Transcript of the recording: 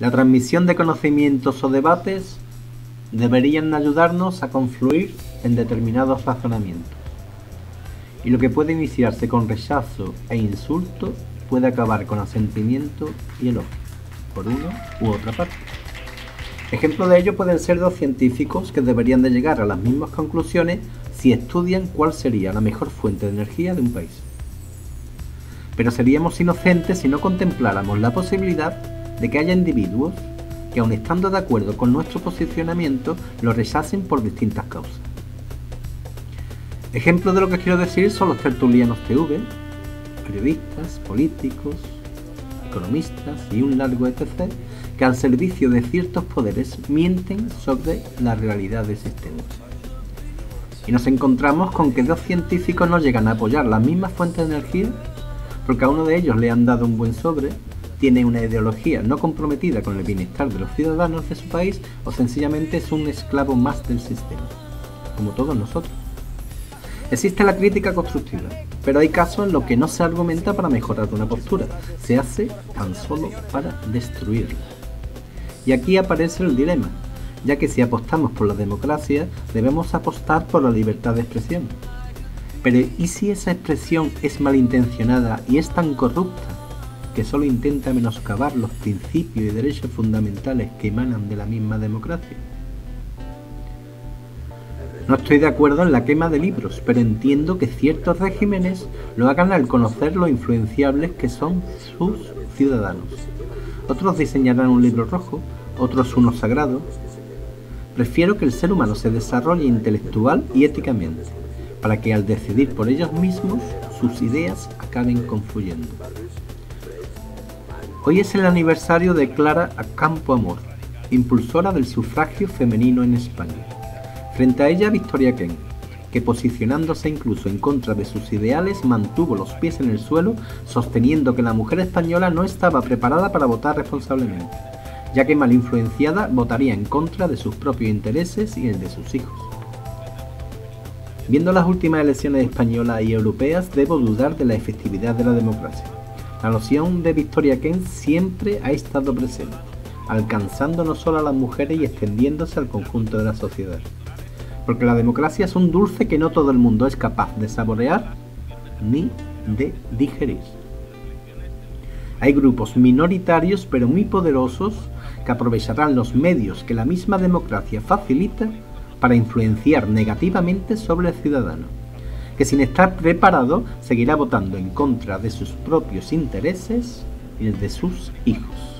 La transmisión de conocimientos o debates deberían ayudarnos a confluir en determinados razonamientos. Y lo que puede iniciarse con rechazo e insulto puede acabar con asentimiento y elogio, por una u otra parte. Ejemplo de ello pueden ser dos científicos que deberían de llegar a las mismas conclusiones si estudian cuál sería la mejor fuente de energía de un país. Pero seríamos inocentes si no contempláramos la posibilidad de que haya individuos que aun estando de acuerdo con nuestro posicionamiento lo rechacen por distintas causas. Ejemplos de lo que quiero decir son los tertulianos TV, periodistas, políticos, economistas y un largo etc. que al servicio de ciertos poderes mienten sobre la realidad existente. Y nos encontramos con que dos científicos no llegan a apoyar las mismas fuentes de energía porque a uno de ellos le han dado un buen sobre tiene una ideología no comprometida con el bienestar de los ciudadanos de su país o sencillamente es un esclavo más del sistema, como todos nosotros. Existe la crítica constructiva, pero hay casos en los que no se argumenta para mejorar una postura, se hace tan solo para destruirla. Y aquí aparece el dilema, ya que si apostamos por la democracia, debemos apostar por la libertad de expresión. Pero ¿y si esa expresión es malintencionada y es tan corrupta que solo intenta menoscabar los principios y derechos fundamentales que emanan de la misma democracia. No estoy de acuerdo en la quema de libros, pero entiendo que ciertos regímenes lo hagan al conocer lo influenciables que son sus ciudadanos. Otros diseñarán un libro rojo, otros uno sagrado. Prefiero que el ser humano se desarrolle intelectual y éticamente, para que al decidir por ellos mismos, sus ideas acaben confluyendo. Hoy es el aniversario de Clara Campo Amor, impulsora del sufragio femenino en España. Frente a ella, Victoria Ken, que posicionándose incluso en contra de sus ideales mantuvo los pies en el suelo, sosteniendo que la mujer española no estaba preparada para votar responsablemente, ya que mal influenciada votaría en contra de sus propios intereses y el de sus hijos. Viendo las últimas elecciones españolas y europeas, debo dudar de la efectividad de la democracia. La noción de Victoria Kent siempre ha estado presente, alcanzando no solo a las mujeres y extendiéndose al conjunto de la sociedad. Porque la democracia es un dulce que no todo el mundo es capaz de saborear ni de digerir. Hay grupos minoritarios pero muy poderosos que aprovecharán los medios que la misma democracia facilita para influenciar negativamente sobre el ciudadano que sin estar preparado seguirá votando en contra de sus propios intereses y el de sus hijos.